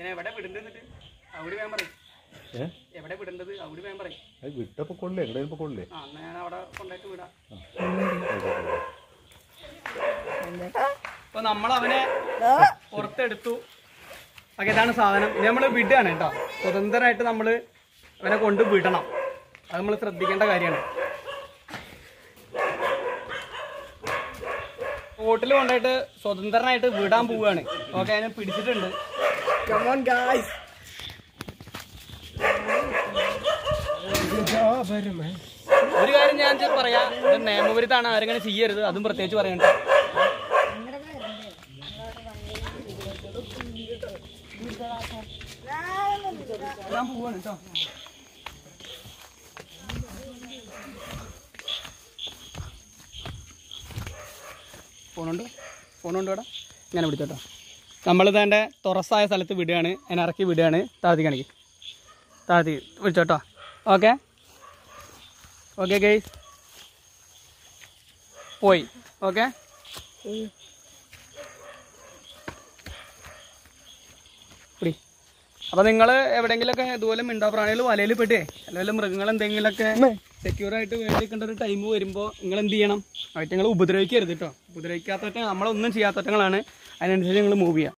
ഇതിനെ എവിടെ വിടേണ്ടത് എന്നിട്ട്? അവിടെ വേഗം പറയും. ഏ? എവിടെ വിടേണ്ടത്? അവിടെ വേഗം പറയും. അത് വിട്ടപ്പോൾ കൊള്ളേ ഞാൻ അവിടെ കൊണ്ടായിട്ട് വിടാം. അപ്പൊ പുറത്തെടുത്തു. ഓക്കെ ഇതാണ് സാധനം. ഇനി നമ്മൾ വിടുകയാണ് കേട്ടോ. സ്വതന്ത്രമായിട്ട് നമ്മൾ അവനെ കൊണ്ട് വിടണം. അത് നമ്മൾ ശ്രദ്ധിക്കേണ്ട കാര്യമാണ്. ബോട്ടിൽ കൊണ്ടായിട്ട് സ്വതന്ത്രനായിട്ട് വിടാൻ പോവുകയാണ് ഓക്കെ അതിനെ പിടിച്ചിട്ടുണ്ട്. ഒരു കാര്യം ഞാൻ പറയാം. നിയമവിരുദ്ധാണ്. ആരെങ്ങനെ ചെയ്യരുത്. അതും പ്രത്യേകിച്ച് പറയണ്ട. ഞാൻ പോവാണ് ഫോണുണ്ട്? ഫോണുണ്ട് ഇവിടെ? ഞാൻ പിടിച്ചോട്ടോ നമ്മളിത് എന്റെ തുറസായ സ്ഥലത്ത് വിടുകയാണ്. അതിനെ ഇറക്കി വിടുകയാണ്. താഴ്ത്തി കാണിക്ക്. താഴ്ത്തി. വിളിച്ചോട്ടോ. ഓക്കെ? ഓക്കെ ഗൈസ് പോയി. ഓക്കെ? പിടി അപ്പൊ നിങ്ങൾ എവിടെങ്കിലൊക്കെ ഇതുപോലെ മിണ്ടോ പ്രാണികൾ വലയിൽ പെട്ടേ അല്ലെങ്കിൽ മൃഗങ്ങൾ എന്തെങ്കിലുമൊക്കെ സെക്യൂർ ആയിട്ട് വേണ്ടിക്കേണ്ട ഒരു ടൈം വരുമ്പോൾ നിങ്ങൾ എന്ത് ചെയ്യണം അവറ്റങ്ങൾ ഉപദ്രവിക്കരുത് കേട്ടോ ഉപദ്രവിക്കാത്തവറ്റ നമ്മളൊന്നും ചെയ്യാത്തവറ്റങ്ങളാണ്. അതിനനുസരിച്ച് നിങ്ങൾ മൂവ് ചെയ്യുക